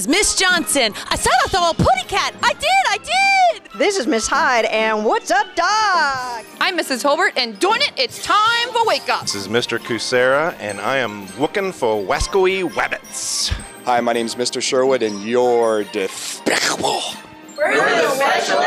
is Miss Johnson. I saw that little putty cat. I did, I did. This is Miss Hyde, and what's up, Doc? I'm Mrs. Holbert, and doing it, it's time for Wake Up. This is Mr. Kusera, and I am looking for Wascoey Wabbits. Hi, my name's Mr. Sherwood, and you're despicable. We're the special